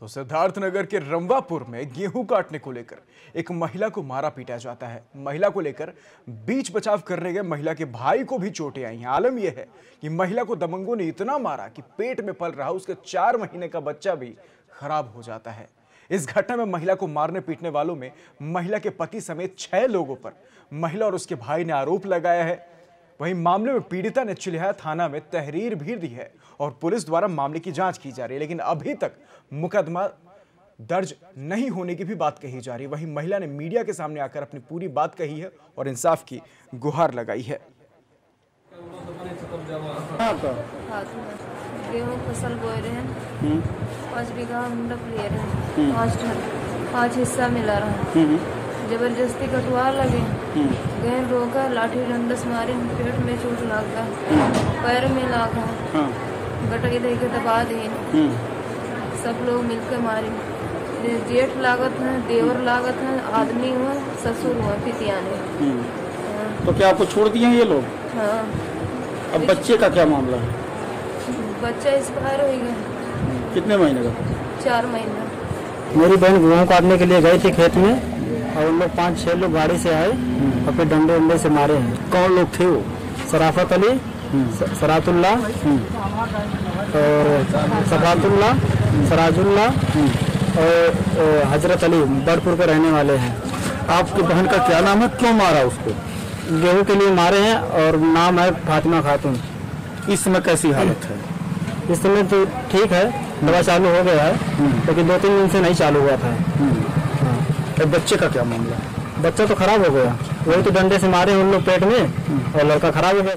तो सिद्धार्थनगर के रमवापुर में गेहूँ काटने को लेकर एक महिला को मारा पीटा जाता है। महिला को लेकर बीच बचाव करने गए महिला के भाई को भी चोटें आई हैं। आलम यह है कि महिला को दबंगों ने इतना मारा कि पेट में पल रहा, उसके चार महीने का बच्चा भी खराब हो जाता है। इस घटना में महिला को मारने पीटने वालों में महिला के पति समेत छह लोगों पर महिला और उसके भाई ने आरोप लगाया है। वहीं मामले में पीड़िता ने चिल्हा थाना में तहरीर भी दी है और पुलिस द्वारा मामले की जाँच की जा रही है लेकिन अभी तक मुकदमा दर्ज नहीं होने की भी बात कही जा रही। है वहीं महिला ने मीडिया के सामने आकर अपनी पूरी बात कही है और इंसाफ की गुहार लगाई है। हाथ में गेहूँ फ़सल बोए रहे हैं। हम्म, पाँच बीघा हम रख लिए रहे पाँच पाँच हिस्सा मिला रहा हम्म, ज़बरदस्ती कटवा लगे। हम्म, गए रोका लाठी डंडस मारे पेट में चोट लग गया पैर में लागा हाँ, गटई दे के दबा दिए हम्म, सब लोग मिलकर मारे। जेठ लागत है देवर लागत है आदमी हुआ ससुर हुआ पितियाने हम्म। तो क्या आपको छोड़ दिए ये लोग? हाँ। अब बच्चे का क्या मामला है? बच्चा एक्सपायर हो गया। कितने महीने का? चार महीना। मेरी बहन गेहूँ काटने के लिए गई थी खेत में। और उन लोग पाँच छह लोग गाड़ी से आए और फिर डंडे उंडे से मारे हैं। कौन लोग थे वो? सराफत अली सरातुल्ला और सफातुल्ला सराजुल्ला और और हज़रत अली बड़पुर के रहने वाले हैं। आपकी बहन का क्या नाम है? क्यों मारा उसको? गेहूँ के लिए मारे हैं और नाम है फातिमा खातून। इस समय कैसी हालत है? इस समय तो ठीक है दवा चालू हो गया है लेकिन दो तीन दिन से नहीं चालू हुआ था। और बच्चे का क्या मामला? है बच्चा तो खराब हो गया। वही तो डंडे से मारे उन लोग पेट में, और लड़का खराब हो गया।